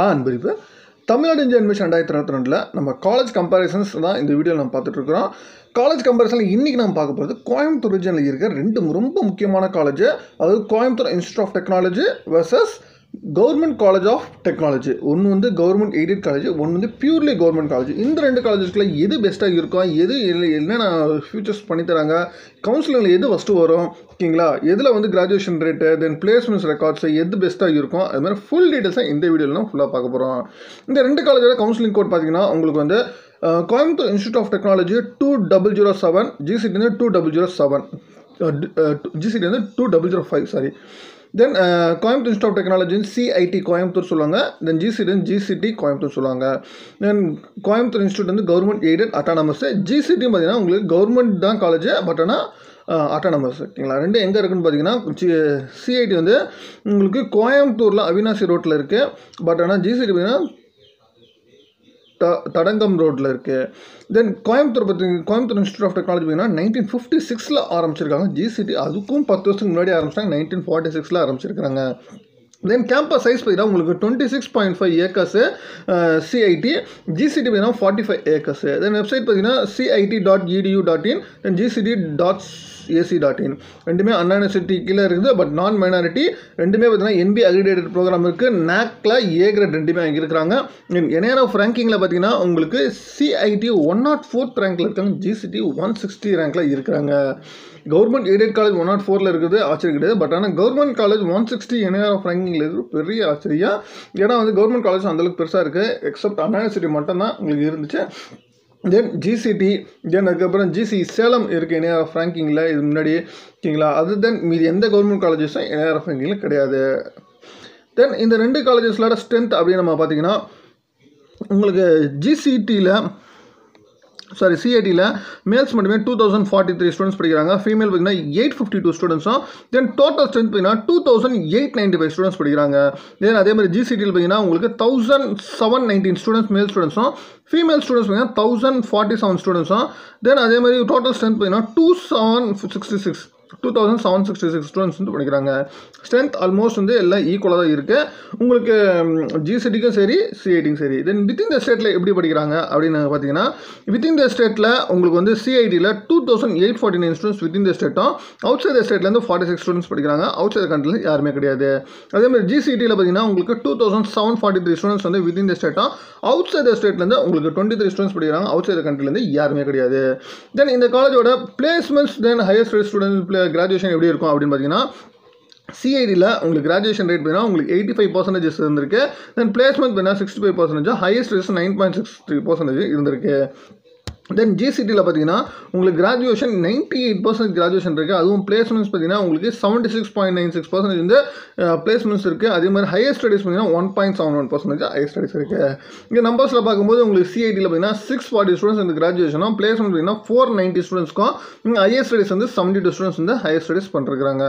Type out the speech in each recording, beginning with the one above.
நான் அன்பரிப்பு தமிழ்நாடு இந்திய அட்மிஷன் ரெண்டாயிரத்தி இருபத்தி ரெண்டில் நம்ம காலேஜ் கம்பேரிசன்ஸ் தான் இந்த வீடியோவில் நம்ம பார்த்துட்ருக்கிறோம் காலேஜ் கம்பேரிசனில் இன்றைக்கி நம்ம பார்க்க போகிறது கோயம்புத்தூர் ரீஜனில் இருக்கிற ரெண்டு ரொம்ப முக்கியமான காலேஜ் அதாவது Coimbatore institute of technology versus government college of technology ஒன்று வந்து கவர்மெண்ட் எய்டட் காலேஜ் ஒன்று வந்து பியூர்லி கவர்மெண்ட் காலேஜ் இந்த ரெண்டு காலேஜஸ்க்குள்ள எது பெஸ்ட்டாக இருக்கும் எது இல்லை என்னென்ன ஃபியூச்சர்ஸ் பண்ணித்தராங்க கவுன்சிலிங்கில் எது ஃபஸ்ட்டு வரும் ஓகேங்களா? எதில் வந்து graduation rate then placements records எது பெஸ்ட்டாக இருக்கும் அது மாதிரி ஃபுல் டீட்டெயில்ஸாக இந்த வீடியோவில் ஃபுல்லாக பார்க்க போகிறோம் இந்த ரெண்டு காலேஜோட கவுன்சிலிங் கோட் பார்த்தீங்கன்னா உங்களுக்கு வந்து Coimbatore institute of technology two double zero seven GCT வந்து two double zero seven GCT வந்து two double zero five sorry then Coimbatore institute of technology CIT Coimbatore சொல்லுவாங்க. தென் ஜிசிடி ஜிசிடி கோயம்புத்தூர் சொல்லுவாங்க. Then Coimbatore institute வந்து government aided autonomous GCT பார்த்தீங்கன்னா உங்களுக்கு government தான் college but ஆனால் autonomous uh, ஓகேங்களா ரெண்டு எங்கே இருக்குன்னு பார்த்தீங்கன்னா சிஐடி வந்து உங்களுக்கு கோயம்புத்தூரில் அவினாசி ரோட்டில் இருக்குது பட் ஆனால் ஜிசிடி பார்த்தீங்கன்னா த தடங்கம் ரோட்டில் இருக்குது தென் கோயம்புத்தூர் பற்றி கோயம்புத்தூர் இன்ஸ்டியூட் ஆஃப் டெக்னாலஜி பார்த்தீங்கன்னா நைன்டீன் ஃபிஃப்டி சிக்ஸில் ஆரம்பிச்சிருக்காங்க ஜிசிடி அதுக்கும் பத்து வருஷத்துக்கு முன்னாடி ஆரம்பிச்சிட்டாங்க. நைன்டீன் ஃபார்ட்டி சிக்ஸில் ஆரம்பிச்சிருக்காங்க தென் கேம்பஸ் சைஸ் பார்த்தீங்கன்னா உங்களுக்கு twenty six point five acres CIT GCT பார்த்தீங்கன்னா forty five acres then website பார்த்தீங்கன்னா CIT dot edu dot in then GCT dot AC dot in ரெண்டுமே அண்ணா யூனிவர்சிட்டி கீழே இருக்குது பட் நான் மைனாரிட்டி ரெண்டுமே பார்த்தீங்கன்னா என்பி அக்ரிடேட்டட் ப்ரோக்ராம் இருக்குது நேக்கில் ஏ கிரேட் ரெண்டுமே அங்கே இருக்கிறாங்க என்ஆர் ஆஃப் ரேங்கிங்கில் பார்த்தீங்கன்னா உங்களுக்கு சிஐடி ஒன் நாட் ஃபோர்த் ரேங்கில் இருக்காங்க. ஜிசிடி ஒன் சிக்ஸ்டி ரேங்கில் இருக்கிறாங்க. Government aided college one not ஃபோரில் இருக்குது. ஆச்சரியம் கிடையாது. பட் ஆனால் government college one sixty NIRF ரேங்கிங்கில் இருக்குது பெரிய ஆச்சரியம். ஏன்னா வந்து கவர்மெண்ட் காலேஜ் அந்தளவுக்கு பெருசாக இருக்குது எக்ஸப்ட் அண்ணா யூனிவர்சிட்டி மட்டும்தான் உங்களுக்கு இருந்துச்சு. தென் ஜிசிடி தென் அதுக்கப்புறம் ஜிசி சேலம் இருக்குது என்ஆர்எஃப் ரேங்கிங்கில் இது முன்னாடி ஓகேங்களா? அது தென் மீதி எந்த கவர்மெண்ட் காலேஜஸும் என்ஆர்எஃப் ரேங்கிங்கில் கிடையாது. தென் இந்த ரெண்டு காலேஜஸ்லோட ஸ்ட்ரென்த் அப்படின்னு நம்ம பார்த்தீங்கன்னா உங்களுக்கு ஜிசிடியில் சாரி சிஐடியில் மேல்ஸ் மட்டுமே two thousand forty three students படிக்கிறாங்க. ஃபீமேல் பார்த்தீங்கன்னா எயிட் ஃபிஃப்டி டூ ஸ்டூடெண்ட்ஸும் தென் டோட்டல் ஸ்ட்ரென்த் பார்த்தீங்கன்னா two thousand eight ninety five students படிக்கிறாங்க. தென் அதே மாதிரி ஜிசிடியில் பார்த்தீங்கன்னா உங்களுக்கு thousand seven nineteen students male ஸ்டூடெண்ட்ஸும் ஃபீமேல் ஸ்டூடெண்ட்ஸ் பார்த்தீங்கன்னா தௌசண்ட் ஃபார்ட்டி செவன் ஸ்டூடெண்ட்ஸும் தென் அதே மாதிரி டோட்டல் ஸ்ட்ரென்த் பார்த்தீங்கன்னா two seven sixty six two thousand seven sixty six students வந்து படிக்கிறாங்க. ஸ்ட்ரென்த் ஆல்மோஸ்ட் வந்து எல்லாம் ஈக்குவலாக தான் இருக்குது உங்களுக்கு ஜிசிடிக்கும் சரி சிஐடிக்கும் சரி. தென் வித்தின் த ஸ்டேட்டில் எப்படி படிக்கிறாங்க அப்படின்னு பார்த்தீங்கன்னா வித்தின் த ஸ்டேட்டில் உங்களுக்கு வந்து சிஐடியில் two thousand eight forty nine students within the ஸ்டேட்டும் outside the ஸ்டேட்லேருந்து ஃபார்ட்டி சிக்ஸ் ஸ்டூடெண்ட்ஸ் படிக்கிறாங்க. அவுட் சைட் கண்ட்ரியில் யாருமே கிடையாது. அதே மாதிரி ஜிசிடியில் பார்த்தீங்கன்னா உங்களுக்கு two thousand seven forty three students வந்து வித்தின் த ஸ்டேட்டும் அவுட் சைட் த ஸ்டேட்லேருந்து உங்களுக்கு டுவெண்ட்டி த்ரீ ஸ்டூடெண்ட்ஸ் படிக்கிறாங்க அவுட் சைட் கண்ட்ரிலேருந்து யாருமே கிடையாது. தென் இந்த காலேஜோட placements then higher study student graduation எப்படி இருக்கும் அப்படின்னு பார்த்தீங்கன்னா சிஐடியில் உங்களுக்கு கிராஜுவேஷன் ரேட் பார்த்தீங்கன்னா உங்களுக்கு எயிட்டி ஃபைவ் பர்சன்டேஜஸ் இருந்திருக்கு. தென் பிளேஸ்மெண்ட் பார்த்தீங்கன்னா sixty five percentage highest nine point six three percentage இருந்திருக்கு. தென் ஜிசிடியில் பார்த்தீங்கன்னா உங்களுக்கு graduation ninety eight percent graduation இருக்குது அதுவும் பிளேஸ்மெண்ட்ஸ் பார்த்தீங்கன்னா உங்களுக்கு seventy six point nine six percentage வந்து பிளேஸ்மெண்ட்ஸ் இருக்குது அதே மாதிரி ஹையர் ஸ்டடீஸ் பார்த்தீங்கன்னா one point seven one percentage higher studies இருக்குது இங்கே நம்பர்ஸில் பார்க்கும்போது உங்களுக்கு சிஐடியில் பார்த்தீங்கன்னா சிக்ஸ் ஃபார்ட்டி ஸ்டூடெண்ட்ஸ் வந்து கிராஜுவேஷனும் பிளேஸ்மெண்ட் பார்த்தீங்கன்னா ஃபோர் நைன்ட்டி ஸ்டூடெண்ட்ஸ்க்கும் இங்கே ஹையர் ஸ்டடீஸ் வந்து செவன்ட்டி டூ ஸ்டூடெண்ட்ஸ் வந்து ஹையர் ஸ்டடீஸ் பண்ணிருக்காங்க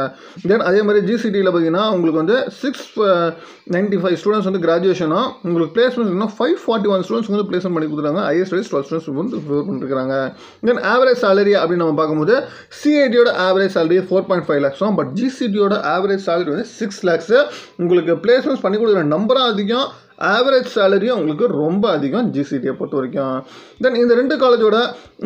தென் அதே மாதிரி ஜிசிடியில் பார்த்தீங்கன்னா உங்களுக்கு வந்து சிக்ஸ் நைன்ட்டி ஃபைவ் ஸ்டூடெண்ட்ஸ் வந்து கிராஜுவேஷனும் உங்களுக்கு placement five forty one students வந்து பிளேஸ்மெண்ட் பண்ணி கொடுத்துருக்காங்க ஹையர் ஸ்டடீஸ் டுவெல் ஸ்டூடெண்ட்ஸ் வந்து பண்ணிருக்காங்க தென் ஆவரேஜ் சேலரி அப்படின்னு நம்ம பார்க்கும்போது சிஐடியோட average salary four point five லேக்ஸும் but ஜிசிடியோட ஆவரேஜ் சேலரி வந்து சிக்ஸ் லேக்ஸு உங்களுக்கு பிளேஸ்மெண்ட்ஸ் பண்ணி கொடுக்குற நம்பரும் அதிகம் ஆவரேஜ் சேலரியும் உங்களுக்கு ரொம்ப அதிகம் ஜிசிடியை பொறுத்த வரைக்கும். தென் இந்த ரெண்டு காலேஜோட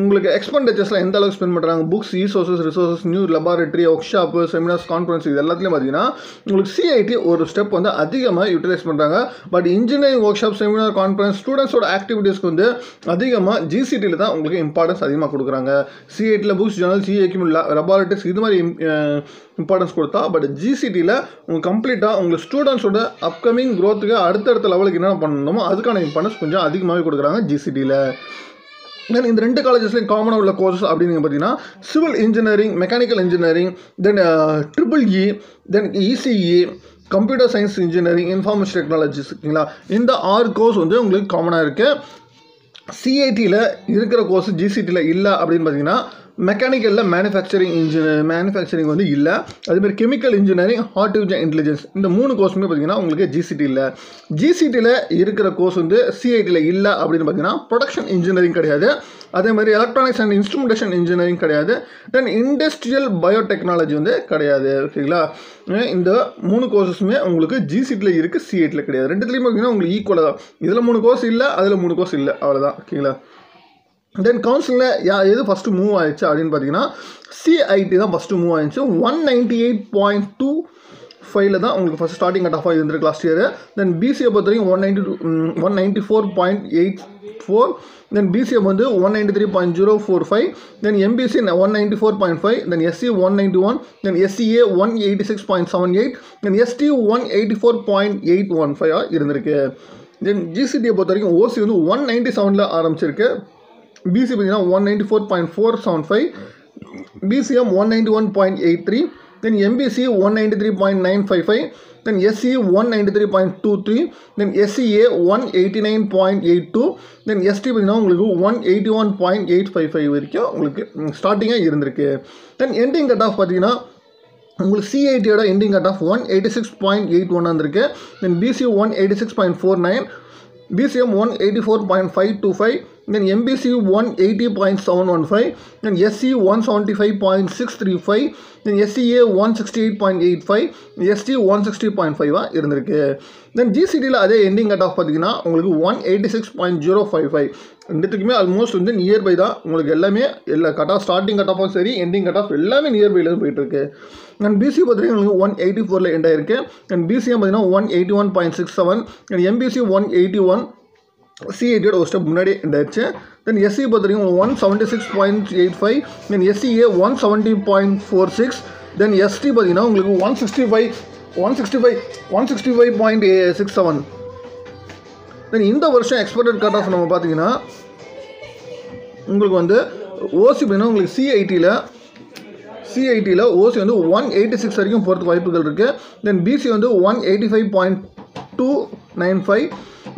உங்களுக்கு எக்ஸ்பெண்டிச்சர்ஸில் எந்த அளவுக்கு ஸ்பெண்ட் பண்ணுறாங்க books resources resources new laboratory workshop seminars conference இது எல்லாத்துலேயும் பார்த்தீங்கன்னா உங்களுக்கு சிஐடி ஒரு ஸ்டெப் வந்து அதிகமாக யூட்டிலைஸ் பண்ணுறாங்க but engineering workshop seminar conference ஸ்டூடெண்ட்ஸோட ஆக்டிவிட்டீஸ்க்கு வந்து அதிகமாக ஜிசிடியில் தான் உங்களுக்கு இம்பார்ட்டன்ஸ் அதிகமாக கொடுக்குறாங்க. சிஐடியில் புக்ஸ் ஜேர்னல் இல்லை லெபார்ட்டரிஸ் இது மாதிரி இம்பார்ட்டன்ஸ் கொடுத்தா பட் ஜிசிடியில் உங்களுக்கு கம்ப்ளீட்டாக உங்கள் ஸ்டூடெண்ட்ஸோட அப்கமிங் க்ரோத்துக்கு அடுத்தடுத்த லெவலுக்கு என்னென்ன பண்ணணுமோ அதுக்கான இம்பார்ட்டன்ஸ் கொஞ்சம் அதிகமாகவே கொடுக்குறாங்க ஜிசிடியில் தென் இந்த ரெண்டு காலேஜஸ்லையும் காமனாக உள்ள கோர்சஸ் அப்படின்னு பார்த்தீங்கன்னா civil engineering mechanical engineering then triple E then ECE computer science engineering information technologies ஓகேங்களா இந்த ஆறு கோர்ஸ் வந்து உங்களுக்கு காமனாக இருக்குது சிஐடியில் இருக்கிற கோர்ஸ் ஜிசிடியில் இல்லை அப்படின்னு பார்த்தீங்கன்னா மெக்கானிக்கலில் மேனுஃபேக்சரிங் இன்ஜினியர் மேனுஃபேக்சரிங் வந்து இல்லை. அதுமாதிரி கெமிக்கல் இன்ஜினியரிங் ஆர்டிஃபிஷியல் இன்டெலிஜென்ஸ் இந்த மூணு கோர்ஸுமே பார்த்தீங்கன்னா உங்களுக்கு ஜிசிடி இல்லை ஜிசிடியில் இருக்கிற கோர்ஸ் வந்து சிஐடியில் இல்லை அப்படின்னு பார்த்தீங்கன்னா ப்ரொடக்ஷன் இன்ஜினியரிங் கிடையாது. அதே மாதிரி எலக்ட்ரானிக்ஸ் அண்ட் இன்ஸ்ட்ருமெண்டேஷன் இன்ஜினியரிங் கிடையாது. தென் இண்டஸ்ட்ரியல் பயோடெக்னாலஜி வந்து கிடையாது. ஓகேங்களா இந்த மூணு கோர்ஸஸுமே உங்களுக்கு ஜிசிடியில் இருக்குது சிஐடியில் கிடையாது. ரெண்டுத்துலேயுமே பார்த்தீங்கன்னா உங்களுக்கு ஈக்குவலாக தான். இதில் மூணு கோர்ஸ் இல்லை அதில் மூணு கோர்ஸ் இல்லை. அவ்வளோதான் ஓகேங்களா தென் கவுன்சிலில் யா எது ஃபஸ்ட்டு மூவ் ஆயிடுச்சு அப்படின்னு பார்த்தீங்கன்னா சிஐடி தான் ஃபஸ்ட்டு மூவ் ஆயிடுச்சு. One ninety eight point two ஃபைவ்ல தான் உங்களுக்கு ஃபஸ்ட் ஸ்டார்டிங் கட் ஆஃப் இருந்திருக்கு லாஸ்ட் இயர் தென் பிசிஏ பொறுத்த வரைக்கும் one ninety two one ninety four point eight four then BCM வந்து one ninety three point zero four five then MBC one ninety four point five then SC one ninety one then SCA one eighty six point seven eight then ST one eighty four point eight one five இருந்திருக்கு. Then ஜிசிடியை பொறுத்த வரைக்கும் ஓசி வந்து one ninety செவனில் ஆரம்பிச்சிருக்கு. BC பார்த்தீங்கன்னா one ninety four point four seven five BCM one ninety one point eight three then MBC one ninety three point nine five five then SC one ninety three point two three then SCA one eighty nine point eight two then ST பார்த்தீங்கன்னா உங்களுக்கு one eighty one point eight five five வரைக்கும் உங்களுக்கு ஸ்டார்டிங்காக இருந்திருக்கு. தென் ending cut off பார்த்தீங்கன்னா உங்களுக்கு சிஐடியோட ending cut off one eighty six point eight one வந்திருக்கு then BC one eighty six point four nine BCM one eighty four point five two five then MBC one eighty point seven one five then SC one seventy five point six three five then SCA one sixty eight point eight five ST one sixty point ஃபைவாக இருந்திருக்கு. Then ஜிசிடியில் அதே ending cut off பார்த்தீங்கன்னா உங்களுக்கு one eighty six point zero five five ரெண்டுத்துக்குமே almost வந்து nearby தான். உங்களுக்கு எல்லாமே எல்லா கட் ஆஃப் ஸ்டார்டிங் கட் ஆஃபும் சரி எண்டிங் கட் ஆஃப் எல்லாமே நியர்பையில் போயிட்டுருக்கு. அண்ட் பிசி பார்த்தீங்கன்னா உங்களுக்கு ஒன் எயிட்டி ஃபோரில் எண்ட் ஆயிருக்கு. அண்ட் பிசிஎம் பார்த்தீங்கன்னா one eighty one point six seven and MBC one eighty one சிஐடியோட ஒரு ஸ்டெப் முன்னாடி இருந்தாச்சு தென் எஸ்சி பொறுத்த வரைக்கும் one seventy six point eight five then SCA one seventy point four six then ST பார்த்தீங்கன்னா உங்களுக்கு one sixty five one sixty five one sixty five point six seven then இந்த வருஷம் expected cut off நம்ம பார்த்தீங்கன்னா உங்களுக்கு வந்து ஓசி பார்த்தீங்கன்னா உங்களுக்கு சிஐடியில் சிஐடியில் ஓசி வந்து ஒன் எயிட்டி சிக்ஸ் வரைக்கும் போகிறதுக்கு வாய்ப்புகள் இருக்குது தென் பிசி வந்து one eighty five point two nine five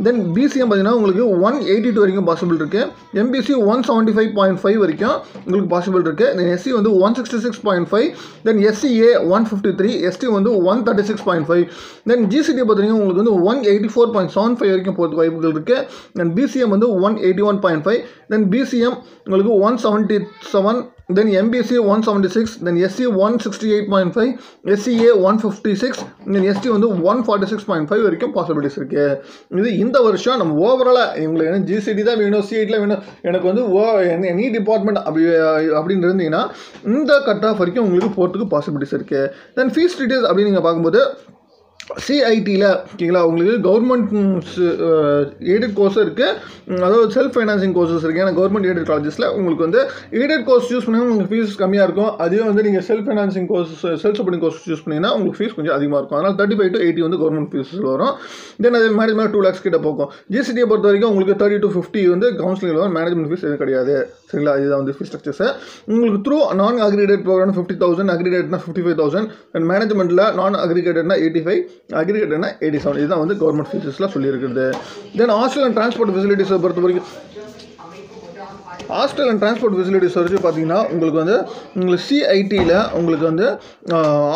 then BCM பார்த்தீங்கன்னா உங்களுக்கு ஒன் எயிட்டி டூ வரைக்கும் பாசிபிள் இருக்குது MBC one seventy five point five வரைக்கும் உங்களுக்கு பாசிபிள் இருக்குது தென் எஸ்சி வந்து one sixty six point five then SCA one fifty three ST வந்து one thirty six point five then GCT பார்த்தீங்கன்னா உங்களுக்கு வந்து one eighty four point seven five வரைக்கும் போகிறதுக்கு வாய்ப்புகள் இருக்குது தென் பிசிஎம் வந்து one eighty one point five then BCM உங்களுக்கு one seventy seven then MBC one seventy six then SC one sixty eight point five SCA one fifty six then ST வந்து one forty six point five வரைக்கும் possibilities இருக்குது இது இந்த வருஷம் நம்ம ஓவராலாக எங்களுக்கு என்ன ஜிசிடி தான் வேணும் சிஐடியில் வேணும் எனக்கு வந்து ஓ எனி டிபார்ட்மெண்ட் அப்படி அப்படின்னு இருந்தீங்கன்னா இந்த கட் ஆஃப் வரைக்கும் உங்களுக்கு போகிறதுக்கு பாசிபிலிட்டிஸ் இருக்குது தென் ஃபீஸ் டீட்டெயில்ஸ் அப்படின்னு நீங்கள் பார்க்கும்போது சிஐடியில் ஓகேங்களா உங்களுக்கு கவர்மெண்ட் எய்டட் கோர்ஸ் இருக்குது அதாவது செல்ஃப் ஃபைனான்சிங் கோர்சஸ் இருக்குது ஏன்னா கவர்மெண்ட் எய்டட் காலேஜஸில் உங்களுக்கு வந்து எய்டட் கோர்ஸ் யூஸ் பண்ணி உங்களுக்கு ஃபீஸ் கம்மியாக இருக்கும். அதே வந்து நீங்கள் self financing course self supporting course use பண்ணிங்கன்னா உங்களுக்கு ஃபீஸ் கொஞ்சம் அதிகமாக இருக்கும். அதனால் தேர்ட்டி ஃபைவ் டு எயிட்டி வந்து கவர்மெண்ட் ஃபீஸ் வரும். தென் அதே மேனேஜ்மெண்ட் டூ லேக்ஸ் கிட்ட போகும். ஜிசிடியை பொறுத்த வரைக்கும் உங்களுக்கு தேர்ட்டி டு ஃபிஃப்டி வந்து கவுன்சிலிங் வரும். மேனேஜ்மெண்ட் ஃபீஸ் எதுவும் கிடையாது. சரிங்களா இதுதான் வந்து ஃபீஸ் ஸ்ட்ரக்சர்ஸ் உங்களுக்கு through non aggregate programme fifty thousand அக்ரிகேட்னா fifty five thousand and மேனேஜ்மெண்ட்டில் நான் அக்ரிகேட்டட்னா எயிட்டி ஃபைவ் அக்ரிகேட்னா எயிட்டி செவன் இதுதான் வந்து கவர்மெண்ட் ஃபீஸஸ்லாம் சொல்லியிருக்குது தென் ஹாஸ்டல் அண்ட் டிரான்ஸ்போர்ட் ஃபெசிலிட்டிஸை பொறுத்த வரைக்கும் ஹாஸ்டல் அண்ட் டிரான்ஸ்போர்ட் ஃபெசிலிட்டிஸ் வரைக்கும் பார்த்தீங்கன்னா உங்களுக்கு வந்து உங்களுக்கு சிஐடியில் உங்களுக்கு வந்து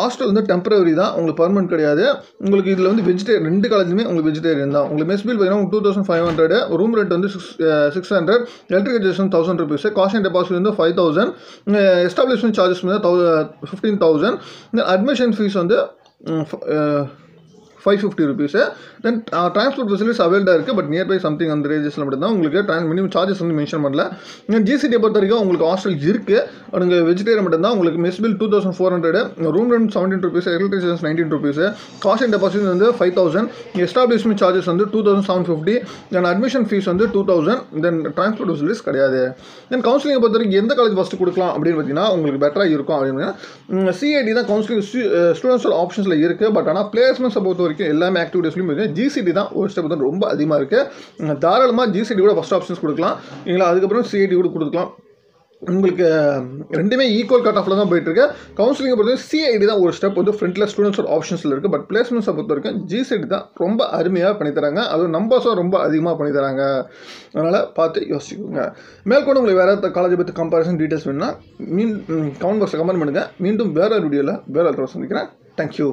ஹாஸ்டல் வந்து டெம்பரவரி தான். உங்களுக்கு பர்மனெண்ட் கிடையாது. உங்களுக்கு இதில் வந்து வெஜிடேரியன் ரெண்டு காலேஜுமே உங்களுக்கு வெஜிடேரியன் தான். உங்களுக்கு மெஸ் பில் பார்த்தீங்கன்னா two thousand five hundred room rent வந்து six six hundred electrification thousand rupees cost and deposit வந்து ஃபைவ் தௌசண்ட் எஸ்டாப்ளிஷ்மெண்ட் சார்ஜஸ் வந்து தௌ ஃபிஃப்டீன் தௌசண்ட் அட்மிஷன் ஃபீஸ் வந்து five fifty rupees then transport facilities அவைல்டாக இருக்குது but nearby something அந்த ரேஜஸில் மட்டும் தான் உங்களுக்கு ட்ரான்ஸ் மினிமம் சார்ஜஸ் வந்து மென்ஷன் பண்ணல. ஜிசிடியை பொறுத்த வரைக்கும் உங்களுக்கு ஹாஸ்டல் இருக்குது நீங்கள் வெஜிடேரியன் மட்டும் தான் உங்களுக்கு mess bill two thousand four hundred room rent seventeen rupees electricity nineteen rupees cost and deposit வந்து ஃபைவ் தௌசண்ட் எஸ்டாப்ளிஷ்மெண்ட் சார்ஜஸ் வந்து two thousand seven fifty then admission fees வந்து two thousand then transport facilities கிடையாது. Then கவுன்சிலிங்கை பொறுத்த வரைக்கும் எந்த college first கொடுக்கலாம் அப்படின்னு பார்த்தீங்கன்னா உங்களுக்கு பெட்டராக இருக்கும் அப்படின்னா சிஐடி தான் கவுன்சிலிங் ஸ்டூடெண்ட்ஸோட ஆப்ஷன்ஸில் இருக்குது பட் ஆனால் பிளேஸ்மெண்ட்ஸை பொறுத்த வரைக்கும் எல்லாமே ஆக்டிவிட்டிஸ்லையும் இருக்குது ஜிசிடி தான் ஒரு ஸ்டெப் வந்து ரொம்ப அதிகமாக இருக்குது தாராளமாக ஜிசிடி கூட ஃபஸ்ட் ஆப்ஷன்ஸ் கொடுக்கலாம். இல்லைங்களா அதுக்கப்புறம் சிஐடி கூட கொடுக்கலாம். உங்களுக்கு ரெண்டுமே ஈக்குவல் கட் ஆஃபில் தான் போயிட்டுருக்கு கவுன்சிலிங்கை பொறுத்தவரைக்கும் சிஐடி தான் ஒரு ஸ்டெப் வந்து ஃப்ரண்ட்டில் ஸ்டூடெண்ட்ஸோட ஆப்ஷன்ஸில் இருக்குது பட் பிளேஸ்மெண்ட்ஸை பொறுத்த வரைக்கும் தான் ரொம்ப அருமையாக பண்ணித்தராங்க அதுவும் நம்பர்ஸும் ரொம்ப அதிகமாக பண்ணித்தராங்க அதனால் பார்த்து யோசிச்சுக்கோங்க. மேற்கொண்டு உங்களுக்கு வேறு காலேஜை பற்றி கம்பாரிசன் டீட்டெயில்ஸ் வேணும்னா மீன் கமெண்ட் பாக்ஸில் கமெண்ட் பண்ணுங்கள் மீண்டும் வேறு ஒரு வீடியோவில் வேறு ஒருத்தர் சந்திக்கிறேன். தேங்க்யூ